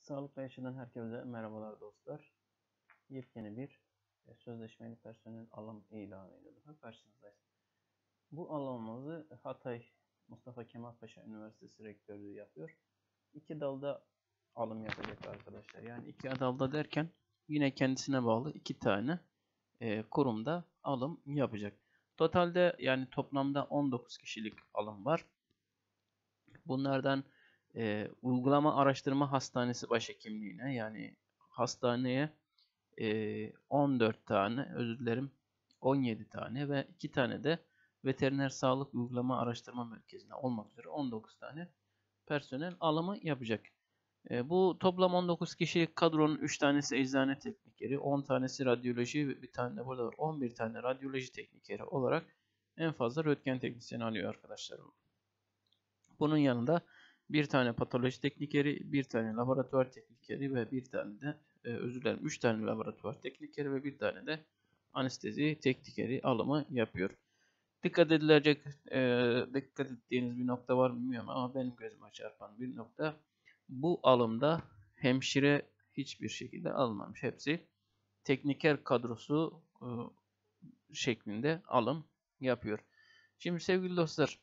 Sağlıklı yaşayan herkese merhabalar dostlar. Yepyeni bir e, sözleşmeli personel alım ilanıyla daha karşınızdayız. Bu alımımızı Hatay Mustafa Kemal Paşa Üniversitesi Rektörlüğü yapıyor. İki dalda alım yapacak arkadaşlar. Yani iki dalda derken yine kendisine bağlı iki tane e, kurumda alım yapacak. Totalde yani toplamda 19 kişilik alım var. Bunlardan e, uygulama araştırma hastanesi başhekimliğine yani hastaneye e, 14 tane özür dilerim 17 tane ve 2 tane de veteriner sağlık uygulama araştırma merkezine olmak üzere 19 tane personel alımı yapacak. E, bu toplam 19 kişilik kadronun 3 tanesi eczane teknikeri, 10 tanesi radyoloji ve bir tane de burada var 11 tane radyoloji teknikeri olarak en fazla röntgen teknisyeni alıyor arkadaşlar. Bunun yanında bir tane patoloji teknikeri, bir tane laboratuvar teknikeri ve bir tane de e, özür dilerim 3 tane laboratuvar teknikeri ve bir tane de anestezi teknikeri alımı yapıyor. Dikkat edilecek, e, dikkat ettiğiniz bir nokta var mı bilmiyorum ama benim gözüme çarpan bir nokta bu alımda hemşire hiçbir şekilde almamış. Hepsi tekniker kadrosu e, şeklinde alım yapıyor. Şimdi sevgili dostlar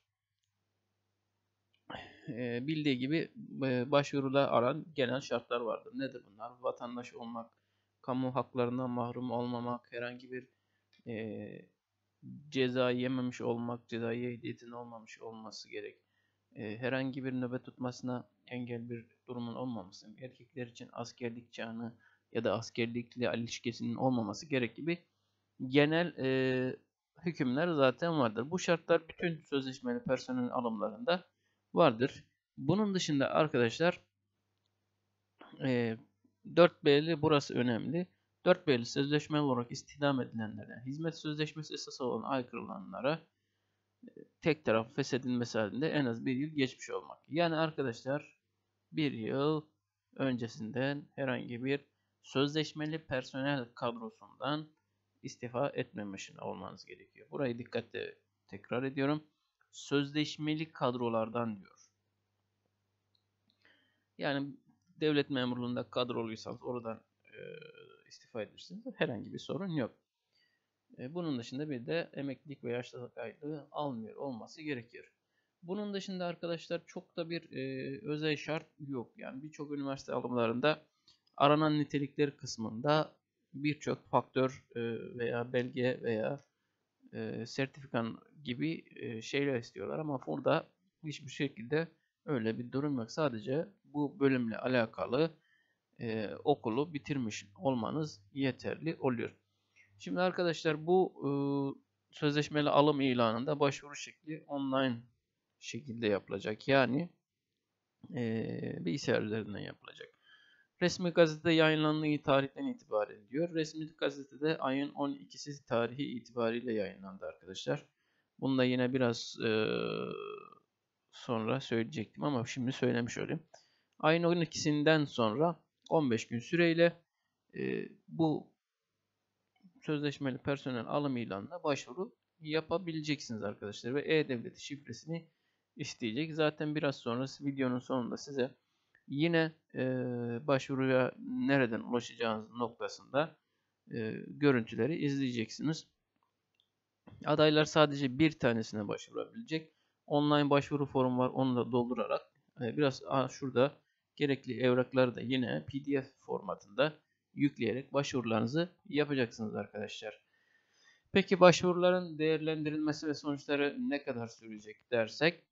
e, bildiği gibi e, başvuruda aran genel şartlar vardır. Nedir bunlar? Vatandaş olmak, kamu haklarından mahrum olmamak, herhangi bir e, ceza yememiş olmak, cezai ehliyetin olmamış olması gerek. E, herhangi bir nöbet tutmasına engel bir durumun olmaması, erkekler için askerlik çağını ya da askerlikle ilişkisinin olmaması gerek gibi genel e, hükümler zaten vardır. Bu şartlar bütün sözleşmeli personel alımlarında vardır. Bunun dışında arkadaşlar e, 4B'li burası önemli. 4B'li sözleşme olarak istihdam edilenlere, hizmet sözleşmesi esas olan aykırılanlara e, tek taraf feshedilmesi halinde en az bir yıl geçmiş olmak. Yani arkadaşlar bir yıl öncesinden herhangi bir sözleşmeli personel kadrosundan istifa etmemişin olmanız gerekiyor. Burayı dikkatle tekrar ediyorum sözleşmeli kadrolardan diyor. Yani devlet memurluğunda kadroluysanız oradan e, istifa edersiniz. Herhangi bir sorun yok. E, bunun dışında bir de emeklilik ve yaşlılık aylığı almıyor olması gerekir. Bunun dışında arkadaşlar çok da bir e, özel şart yok. Yani birçok üniversite alımlarında aranan nitelikler kısmında birçok faktör e, veya belge veya e, sertifikan gibi e, şeyler istiyorlar ama burada hiçbir şekilde öyle bir durum yok. Sadece bu bölümle alakalı e, okulu bitirmiş olmanız yeterli oluyor. Şimdi arkadaşlar bu e, sözleşmeli alım ilanında başvuru şekli online şekilde yapılacak. Yani e, bilgisayar üzerinden yapılacak. Resmi gazete yayınlandığı tarihten itibaren diyor. Resmi gazetede ayın 12'si tarihi itibariyle yayınlandı arkadaşlar. Bunu da yine biraz e, sonra söyleyecektim ama şimdi söylemiş olayım. Ayın 12'sinden sonra 15 gün süreyle e, bu sözleşmeli personel alım ilanına başvuru yapabileceksiniz arkadaşlar. Ve E-Devleti şifresini isteyecek. Zaten biraz sonra videonun sonunda size Yine e, başvuruya nereden ulaşacağınız noktasında e, görüntüleri izleyeceksiniz. Adaylar sadece bir tanesine başvurabilecek. Online başvuru formu var. Onu da doldurarak e, biraz a, şurada gerekli evrakları da yine PDF formatında yükleyerek başvurularınızı yapacaksınız arkadaşlar. Peki başvuruların değerlendirilmesi ve sonuçları ne kadar sürecek dersek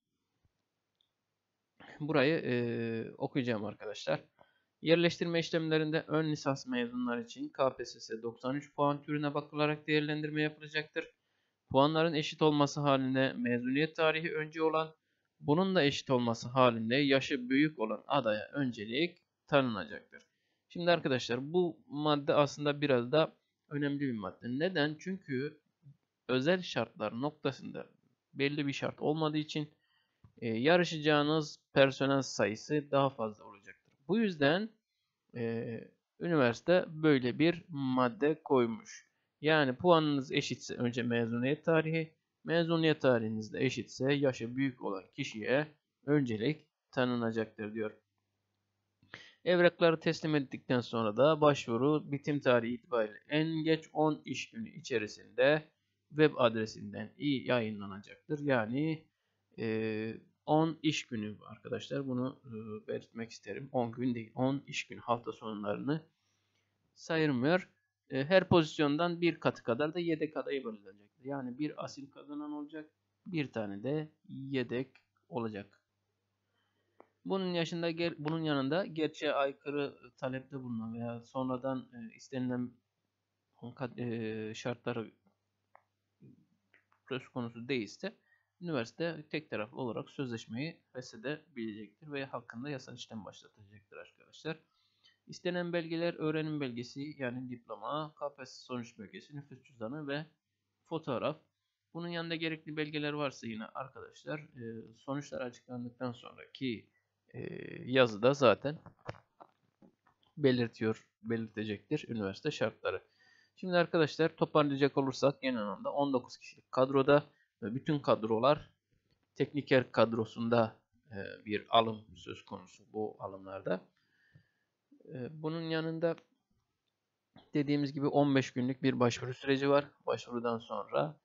burayı e, okuyacağım arkadaşlar. Yerleştirme işlemlerinde ön lisans mezunlar için KPSS 93 puan türüne bakılarak değerlendirme yapılacaktır. Puanların eşit olması halinde mezuniyet tarihi önce olan, bunun da eşit olması halinde yaşı büyük olan adaya öncelik tanınacaktır. Şimdi arkadaşlar bu madde aslında biraz da önemli bir madde. Neden? Çünkü özel şartlar noktasında belli bir şart olmadığı için e, yarışacağınız personel sayısı daha fazla olacaktır. Bu yüzden e, üniversite böyle bir madde koymuş. Yani puanınız eşitse önce mezuniyet tarihi, mezuniyet tarihiniz de eşitse yaşı büyük olan kişiye öncelik tanınacaktır diyor. Evrakları teslim ettikten sonra da başvuru bitim tarihi itibariyle en geç 10 iş günü içerisinde web adresinden iyi yayınlanacaktır. Yani e, 10 iş günü arkadaşlar bunu e, belirtmek isterim. 10 gün değil 10 iş günü hafta sonlarını sayılmıyor. E, her pozisyondan bir katı kadar da yedek adayı bölünecektir. Yani bir asil kazanan olacak. Bir tane de yedek olacak. Bunun yaşında bunun yanında gerçeğe aykırı talepte bulunan veya sonradan e, istenilen e, şartları söz konusu değilse üniversite tek taraflı olarak sözleşmeyi feshedebilecektir ve hakkında yasal işlem başlatacaktır arkadaşlar. İstenen belgeler öğrenim belgesi yani diploma, KPSS sonuç belgesi, nüfus cüzdanı ve fotoğraf. Bunun yanında gerekli belgeler varsa yine arkadaşlar e, sonuçlar açıklandıktan sonraki e, yazıda zaten belirtiyor, belirtecektir üniversite şartları. Şimdi arkadaşlar toparlayacak olursak genel anlamda 19 kişilik kadroda bütün kadrolar tekniker kadrosunda e, bir alım söz konusu bu alımlarda. E, bunun yanında dediğimiz gibi 15 günlük bir başvuru süreci var. Başvurudan sonra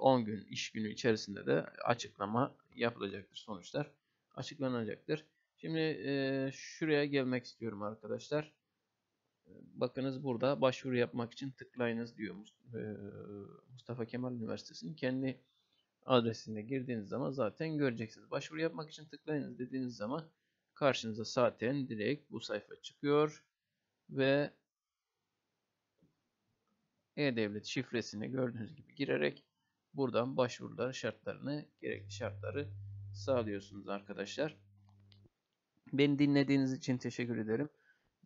10 gün iş günü içerisinde de açıklama yapılacaktır. Sonuçlar açıklanacaktır. Şimdi e, şuraya gelmek istiyorum arkadaşlar. Bakınız burada başvuru yapmak için tıklayınız diyor e, Mustafa Kemal Üniversitesi'nin kendi adresine girdiğiniz zaman zaten göreceksiniz. Başvuru yapmak için tıklayınız dediğiniz zaman karşınıza zaten direkt bu sayfa çıkıyor ve e-devlet şifresini gördüğünüz gibi girerek buradan başvurular şartlarını gerekli şartları sağlıyorsunuz arkadaşlar. Beni dinlediğiniz için teşekkür ederim.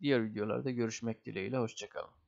Diğer videolarda görüşmek dileğiyle. Hoşçakalın.